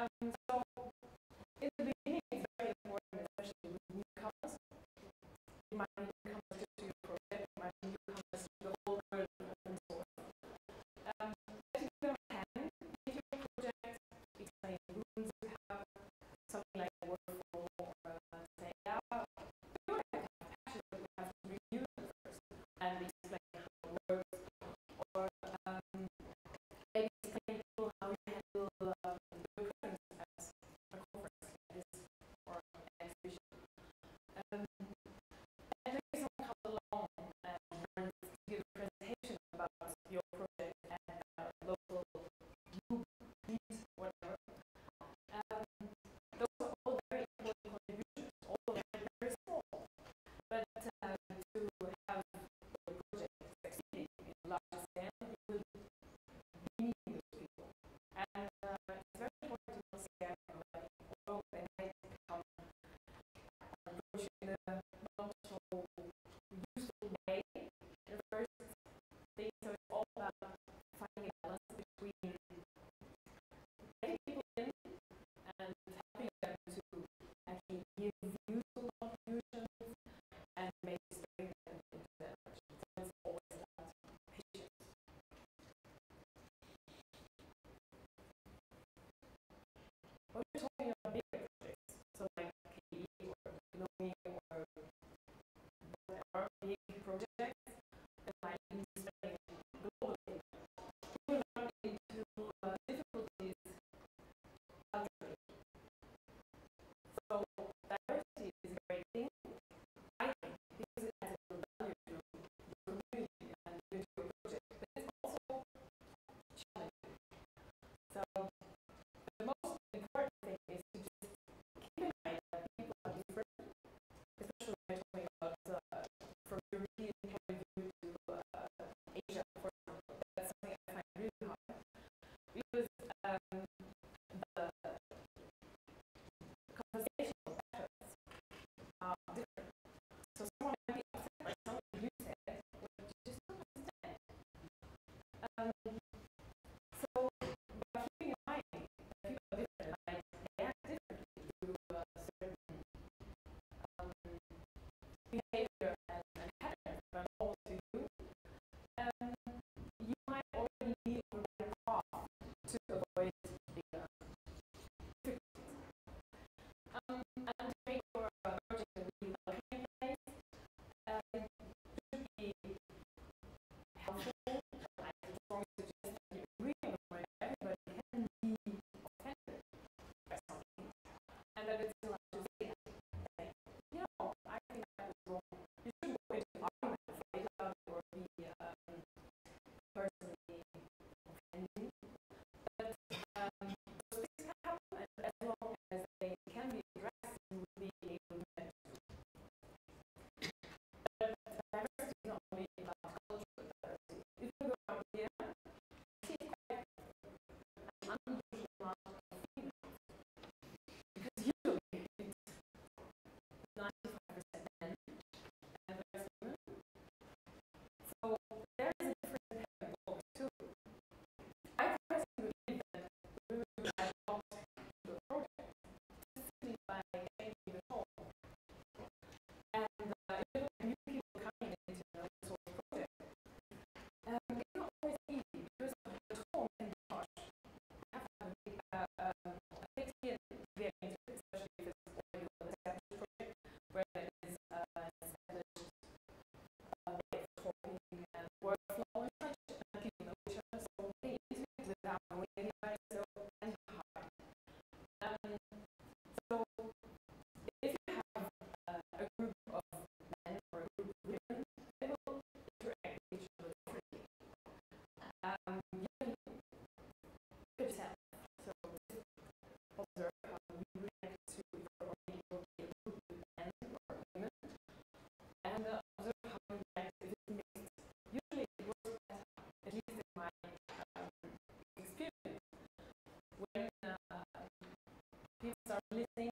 Um, everything.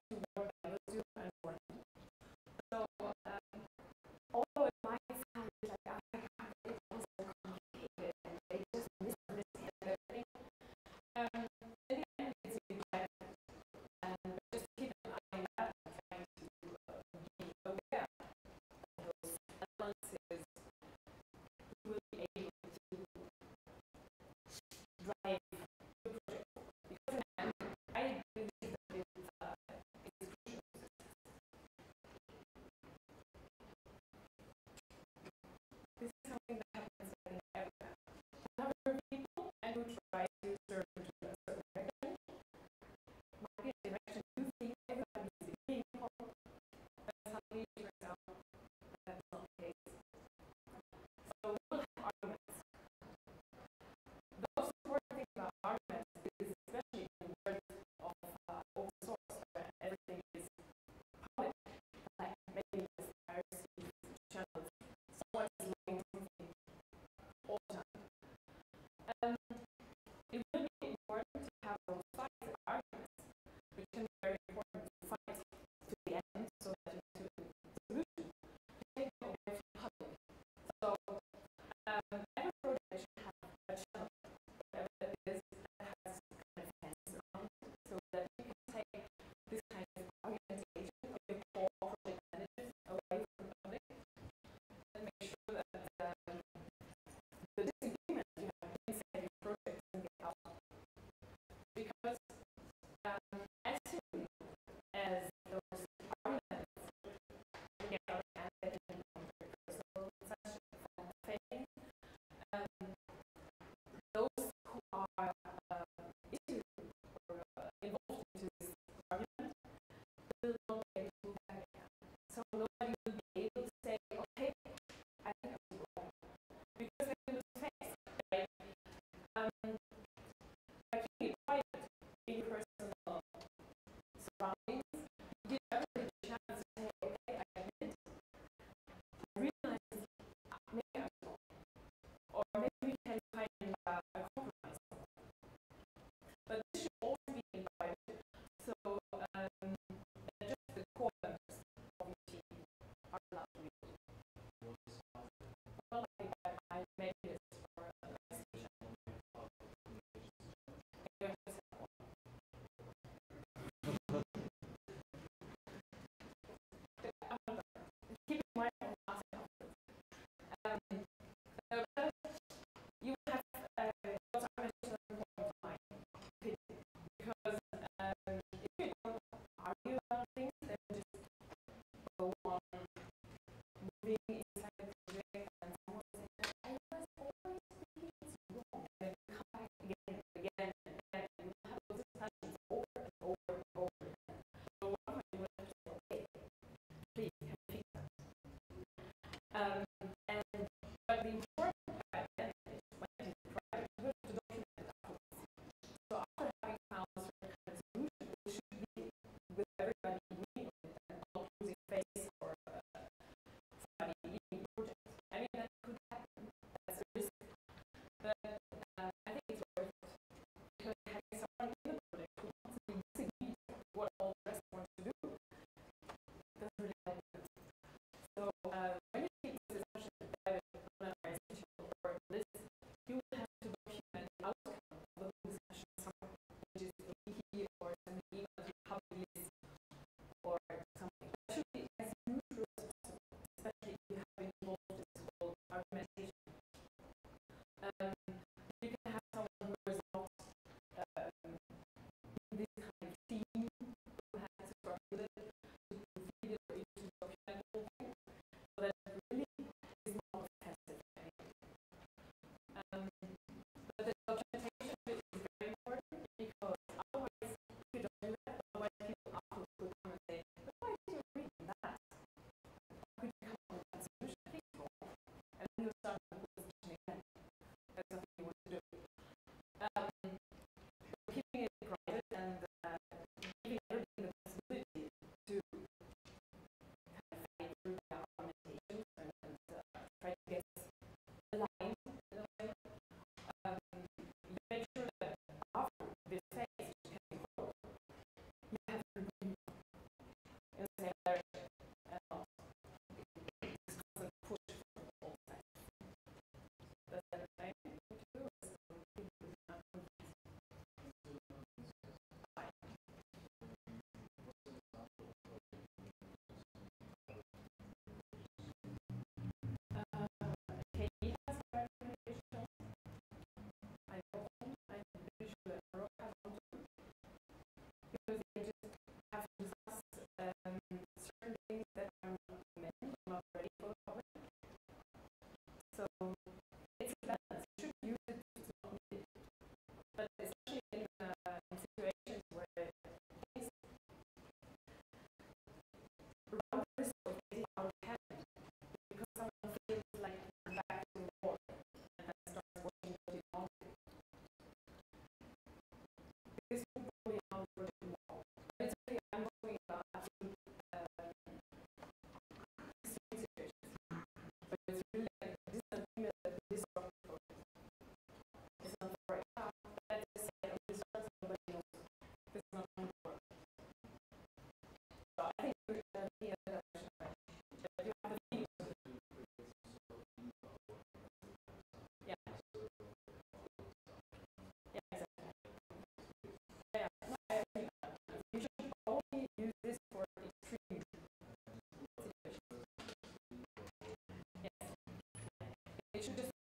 It should just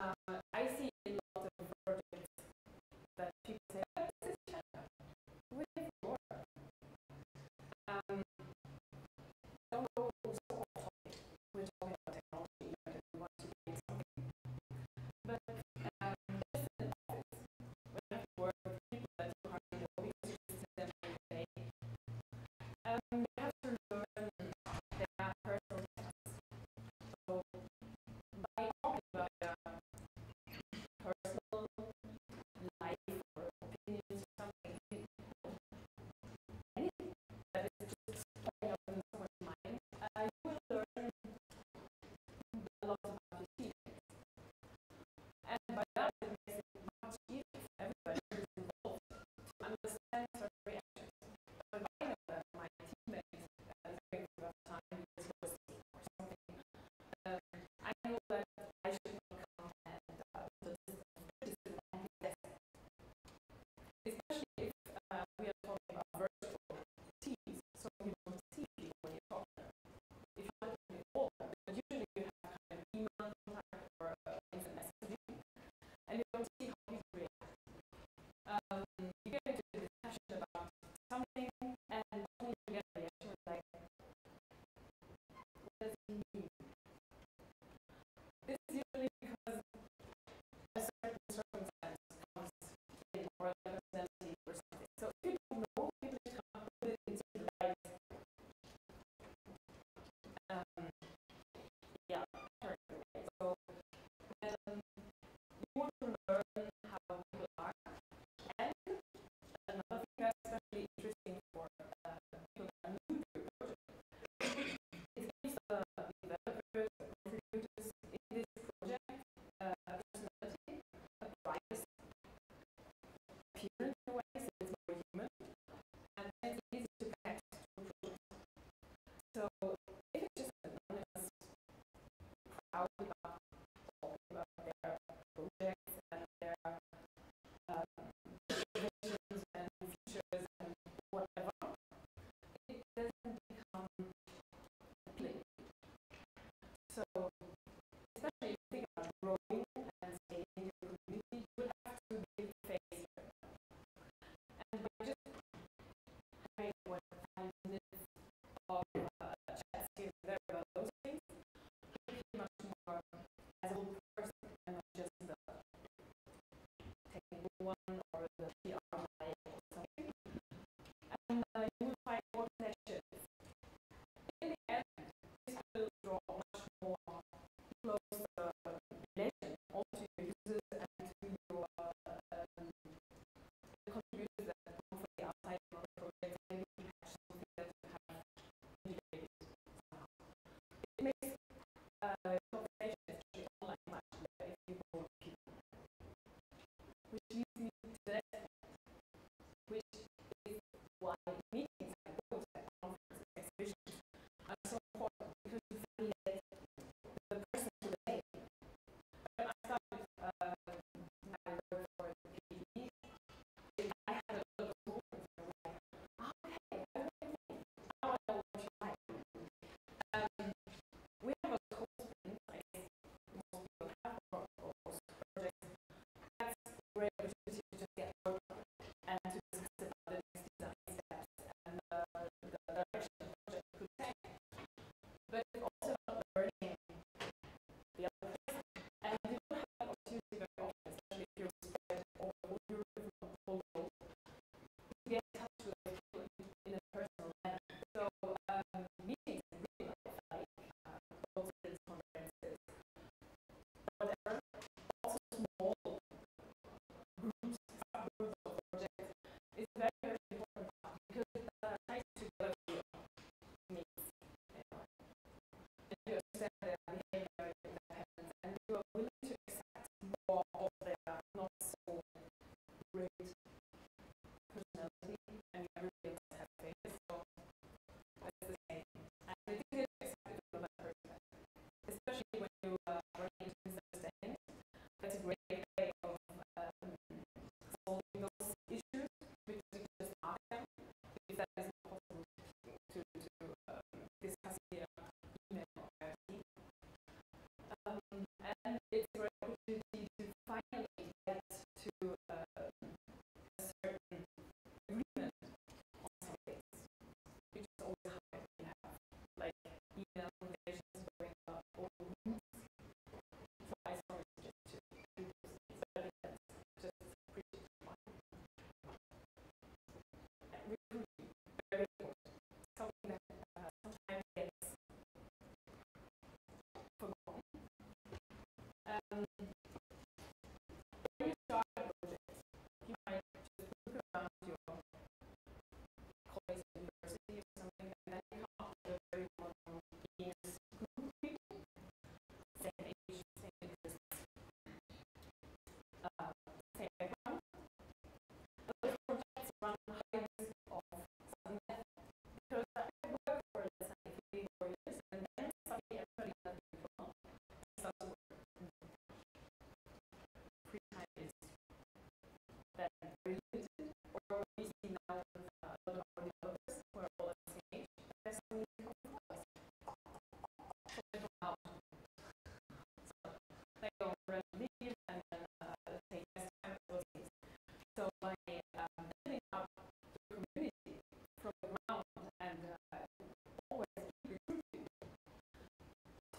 uh,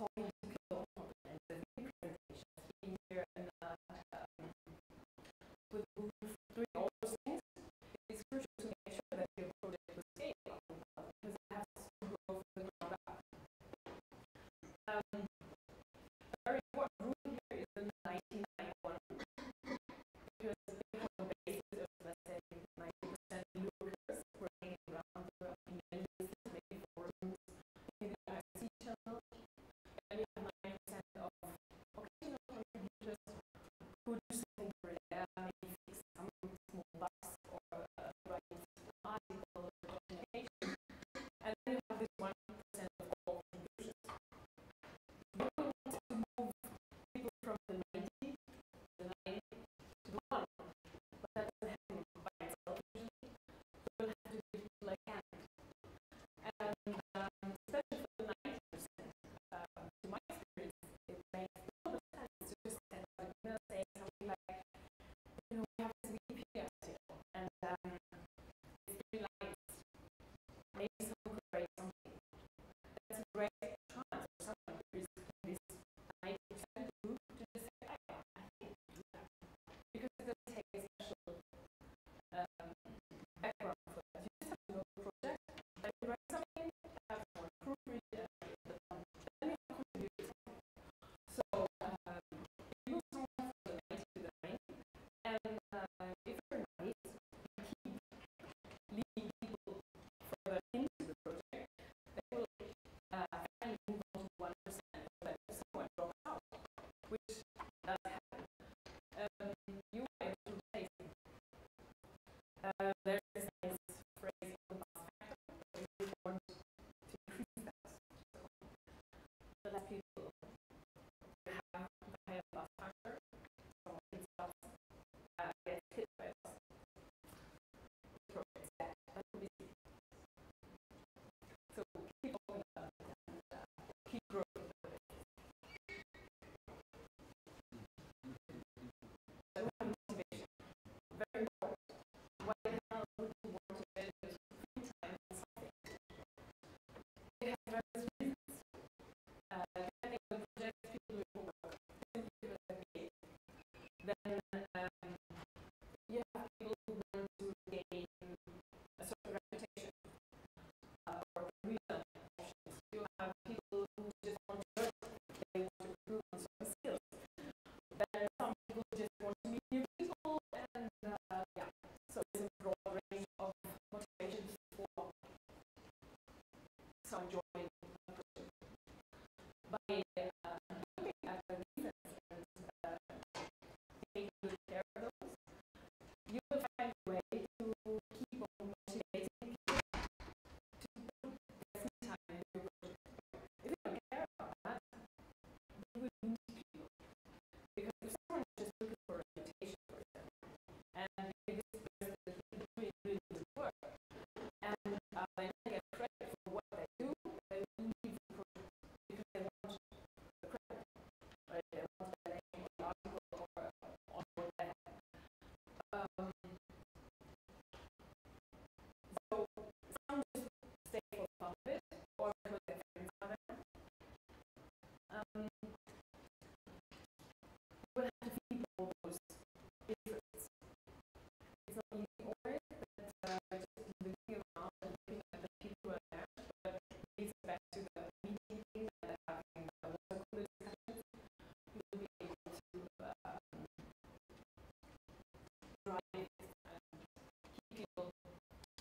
거의 further into Then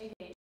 drive